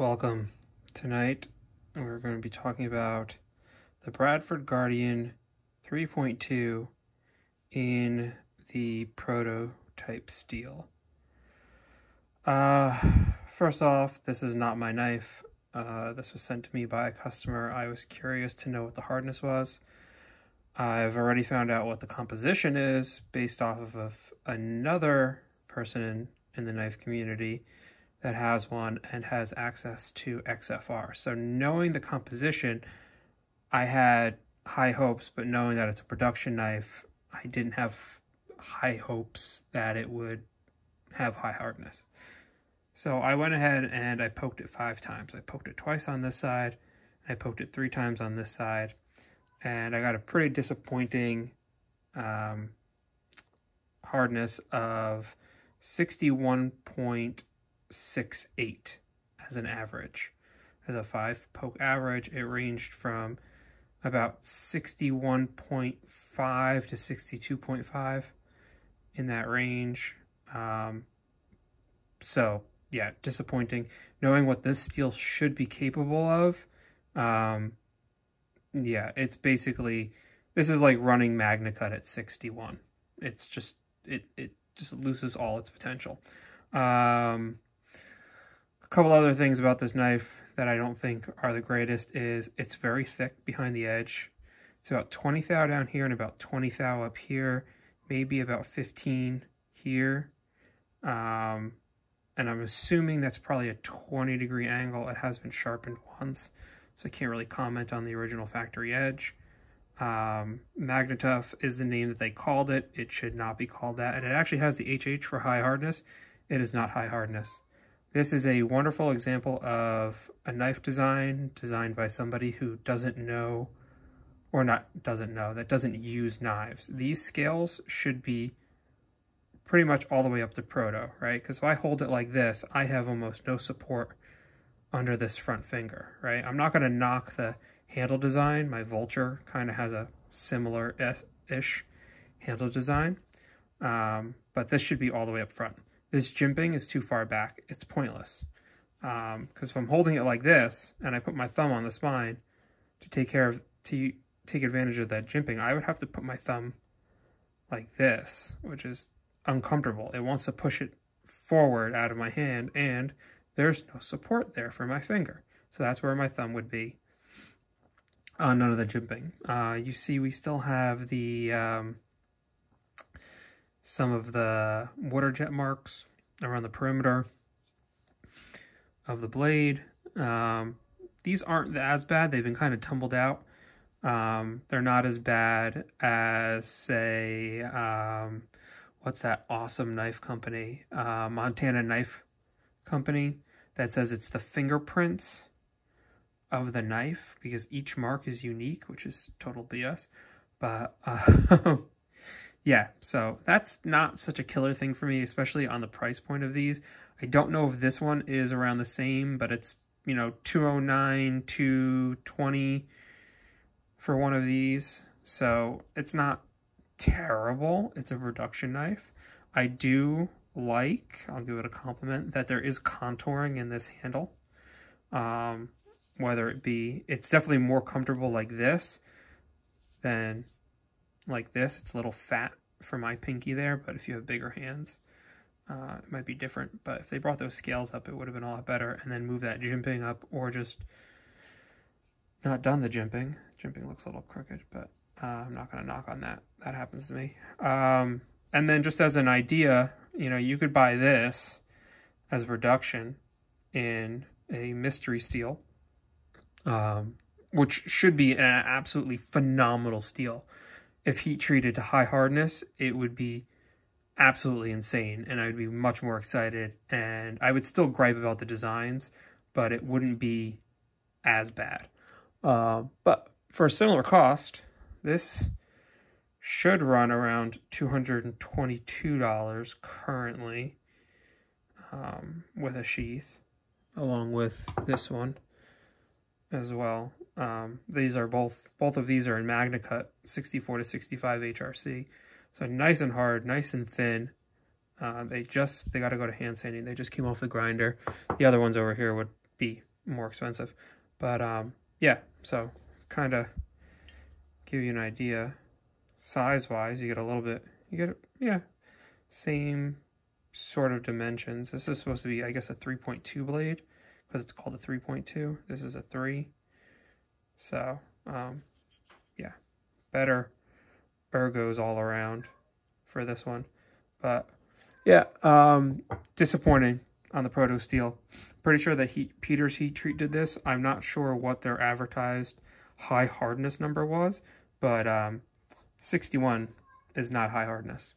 Welcome. Tonight we're going to be talking about the Bradford Guardian 3.2 in the prototype steel. Uh, first off, this is not my knife. Uh, this was sent to me by a customer. I was curious to know what the hardness was. I've already found out what the composition is based off of another person in, in the knife community that has one and has access to XRF. So knowing the composition, I had high hopes, but knowing that it's a production knife, I didn't have high hopes that it would have high hardness. So I went ahead and I poked it five times. I poked it twice on this side, I poked it three times on this side, and I got a pretty disappointing um, hardness of 61.8 six eight as an average. As a five poke average, it ranged from about 61.5 to 62.5 in that range. Um, so, yeah, disappointing. Knowing what this steel should be capable of, um, yeah, it's basically, this is like running MagnaCut at 61. It's just, it, it just loses all its potential. Um, couple other things about this knife that I don't think are the greatest is it's very thick behind the edge. It's about 20 thou down here and about 20 thou up here, maybe about 15 here. Um, and I'm assuming that's probably a 20 degree angle. It has been sharpened once, so I can't really comment on the original factory edge. Um, is the name that they called it. It should not be called that. And it actually has the HH for high hardness. It is not high hardness. This is a wonderful example of a knife design designed by somebody who doesn't know, or not doesn't know, that doesn't use knives. These scales should be pretty much all the way up to proto, right? Because if I hold it like this, I have almost no support under this front finger, right? I'm not going to knock the handle design. My Vulture kind of has a similar-ish handle design, um, but this should be all the way up front. This jimping is too far back. It's pointless. Because um, if I'm holding it like this, and I put my thumb on the spine to take care of, to take advantage of that jimping, I would have to put my thumb like this, which is uncomfortable. It wants to push it forward out of my hand, and there's no support there for my finger. So that's where my thumb would be. Uh, none of the jimping. Uh, you see we still have the um, some of the water jet marks around the perimeter of the blade. Um, these aren't as bad. They've been kind of tumbled out. Um, they're not as bad as, say, um, what's that awesome knife company? Uh, Montana Knife Company that says it's the fingerprints of the knife because each mark is unique, which is total BS. But uh, yeah, so that's not such a killer thing for me, especially on the price point of these. I don't know if this one is around the same, but it's, you know, 209, 220 for one of these. So it's not terrible. It's a reduction knife. I do like, I'll give it a compliment, that there is contouring in this handle. Um, whether it be, it's definitely more comfortable like this than like this. It's a little fat for my pinky there, but if you have bigger hands, uh, it might be different. But if they brought those scales up, it would have been a lot better. And then move that jimping up or just not done the jimping. Jimping looks a little crooked, but uh, I'm not going to knock on that. That happens to me. Um, and then just as an idea, you know, you could buy this as a reduction in a mystery steel, um, which should be an absolutely phenomenal steel if heat treated to high hardness, it would be absolutely insane and I'd be much more excited and I would still gripe about the designs, but it wouldn't be as bad. Uh, but for a similar cost, this should run around $222 currently um, with a sheath, along with this one as well. Um, these are both, both of these are in MagnaCut 64 to 65 HRC. So nice and hard, nice and thin. Uh, they just, they got to go to hand sanding. They just came off the grinder. The other ones over here would be more expensive. But um, yeah, so kind of give you an idea size wise. You get a little bit, you get, yeah, same sort of dimensions. This is supposed to be, I guess, a 3.2 blade because it's called a 3.2. This is a 3. So, um, yeah, better ergos all around for this one. But, yeah, um, disappointing on the Proto Steel. Pretty sure that heat, Peters Heat Treat did this. I'm not sure what their advertised high hardness number was, but um, 61 is not high hardness.